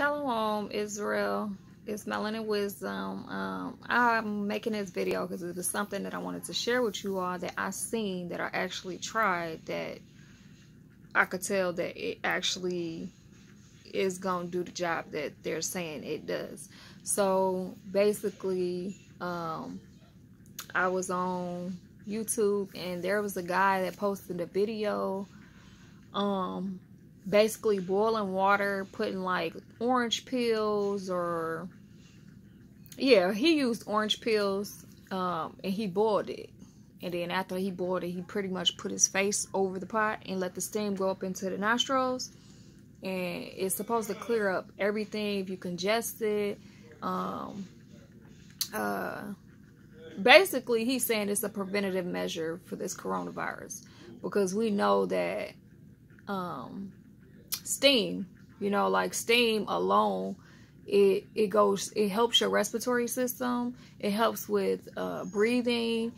Shalom, Israel. It's Melanin Wisdom. Um, I'm making this video because it was something that I wanted to share with you all that I seen that I actually tried that I could tell that it actually is going to do the job that they're saying it does. So basically, um, I was on YouTube and there was a guy that posted a video um basically boiling water, putting like orange peels or yeah, he used orange peels um, and he boiled it. And then after he boiled it, he pretty much put his face over the pot and let the steam go up into the nostrils. And it's supposed to clear up everything if you congest it. Um, uh, basically, he's saying it's a preventative measure for this coronavirus because we know that um, steam you know like steam alone it it goes it helps your respiratory system it helps with uh, breathing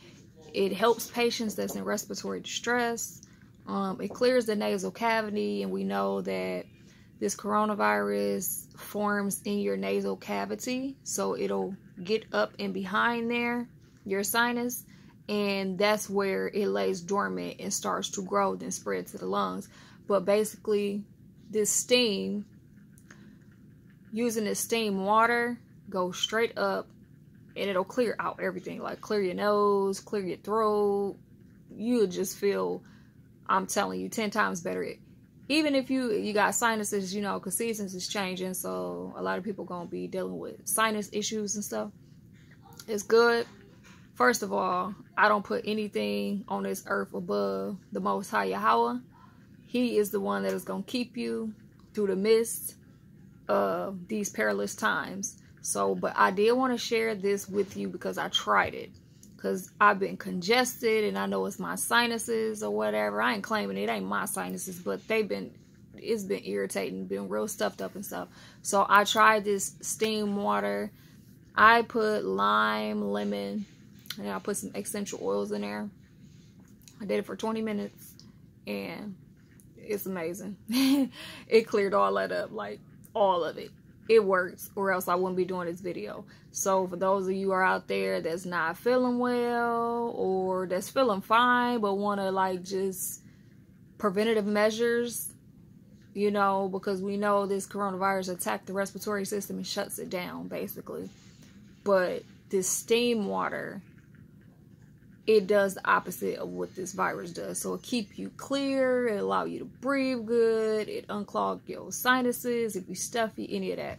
it helps patients that's in respiratory distress. Um, it clears the nasal cavity and we know that this coronavirus forms in your nasal cavity so it'll get up and behind there your sinus and that's where it lays dormant and starts to grow then spread to the lungs. But basically this steam, using this steam water, go straight up and it'll clear out everything. Like clear your nose, clear your throat. You'll just feel, I'm telling you, 10 times better. Even if you you got sinuses, you know, because seasons is changing. So a lot of people going to be dealing with sinus issues and stuff. It's good. First of all, I don't put anything on this earth above the Most High Yahweh. He is the one that is going to keep you through the midst of these perilous times. So, but I did want to share this with you because I tried it. Because I've been congested and I know it's my sinuses or whatever. I ain't claiming it ain't my sinuses, but they've been, it's been irritating, been real stuffed up and stuff. So I tried this steam water. I put lime, lemon, and I put some essential oils in there. I did it for 20 minutes and it's amazing. it cleared all that up, like all of it. It works, or else I wouldn't be doing this video. So for those of you are out there that's not feeling well or that's feeling fine but want to like just preventative measures, you know, because we know this coronavirus attacked the respiratory system and shuts it down basically. But this steam water it does the opposite of what this virus does. So it keep you clear, it allow you to breathe good, it unclog your sinuses, if you stuffy, any of that,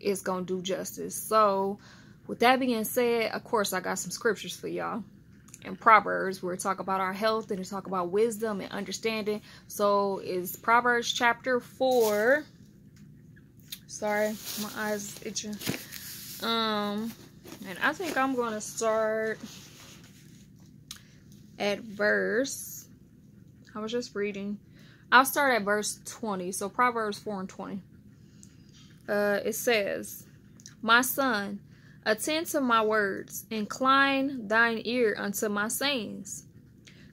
it's gonna do justice. So with that being said, of course I got some scriptures for y'all. In Proverbs, where talk about our health and it talk about wisdom and understanding. So is Proverbs chapter four. Sorry, my eyes itching. Um, and I think I'm gonna start at verse, I was just reading. I'll start at verse 20. So Proverbs 4 and 20. Uh, it says, My son, attend to my words, incline thine ear unto my sayings.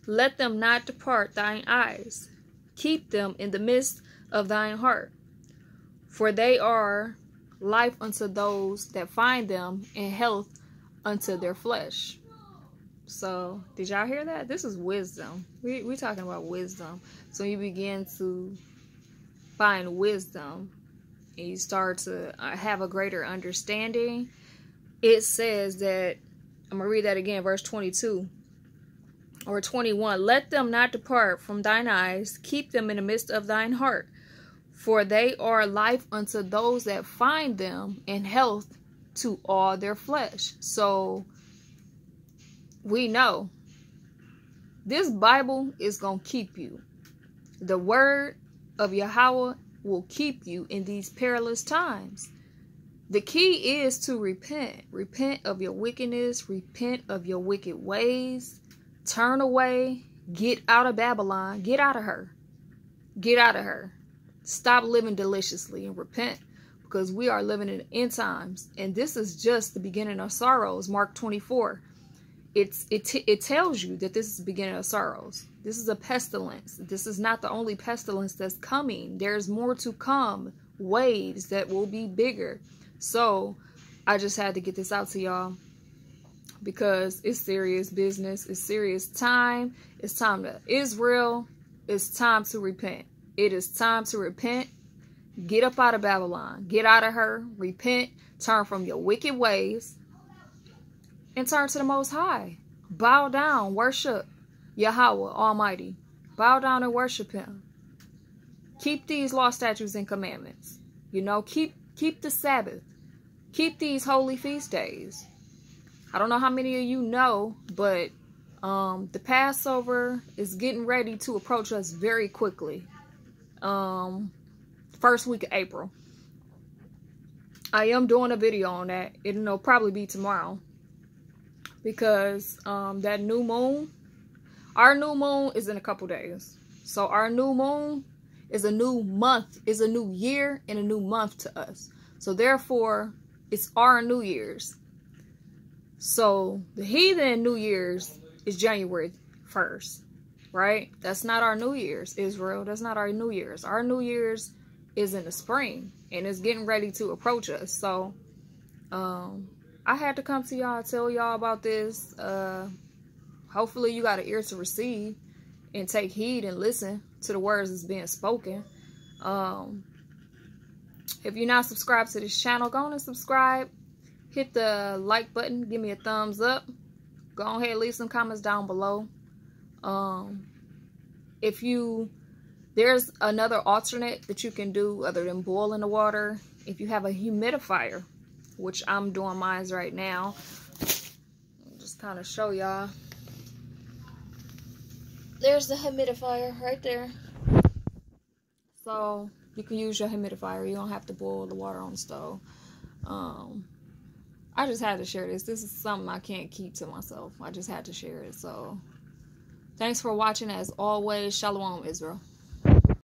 Let them not depart thine eyes. Keep them in the midst of thine heart. For they are life unto those that find them, and health unto their flesh. So, did y'all hear that? This is wisdom. We we talking about wisdom. So you begin to find wisdom, and you start to uh, have a greater understanding. It says that I'm gonna read that again, verse 22 or 21. Let them not depart from thine eyes; keep them in the midst of thine heart, for they are life unto those that find them, and health to all their flesh. So we know this Bible is going to keep you. The word of Yahweh will keep you in these perilous times. The key is to repent. Repent of your wickedness. Repent of your wicked ways. Turn away. Get out of Babylon. Get out of her. Get out of her. Stop living deliciously and repent because we are living in end times. And this is just the beginning of sorrows. Mark 24 it's it it tells you that this is the beginning of sorrows. This is a pestilence. This is not the only pestilence that's coming. There's more to come waves that will be bigger. So I just had to get this out to y'all because it's serious business. It's serious time. It's time to Israel. It's time to repent. It is time to repent. Get up out of Babylon. Get out of her. Repent. Turn from your wicked ways and turn to the Most High. Bow down. Worship Yahweh Almighty. Bow down and worship Him. Keep these law, statutes, and commandments. You know, keep keep the Sabbath. Keep these holy feast days. I don't know how many of you know, but um, the Passover is getting ready to approach us very quickly. Um, first week of April. I am doing a video on that. It'll probably be tomorrow. Because um, that new moon, our new moon is in a couple days. So our new moon is a new month, is a new year and a new month to us. So therefore, it's our New Year's. So the heathen New Year's is January 1st, right? That's not our New Year's, Israel. That's not our New Year's. Our New Year's is in the spring and it's getting ready to approach us. So um, I had to come to y'all, tell y'all about this. Uh, hopefully you got an ear to receive and take heed and listen to the words that's being spoken. Um, if you're not subscribed to this channel, go on and subscribe. Hit the like button. Give me a thumbs up. Go ahead leave some comments down below. Um, if you, there's another alternate that you can do other than boiling the water. If you have a humidifier, which I'm doing mine right now. just kind of show y'all. There's the humidifier right there. So you can use your humidifier. You don't have to boil the water on the stove. Um, I just had to share this. This is something I can't keep to myself. I just had to share it. So thanks for watching. As always, Shalom, Israel.